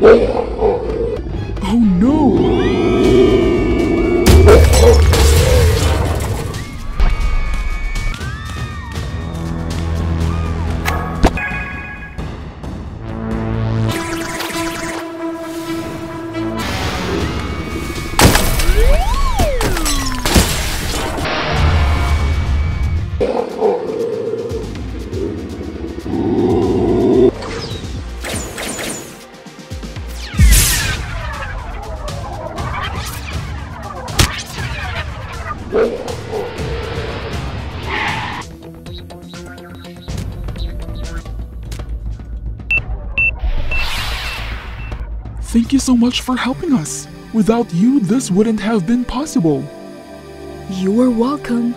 Oh no! Thank you so much for helping us. Without you, this wouldn't have been possible. You are welcome.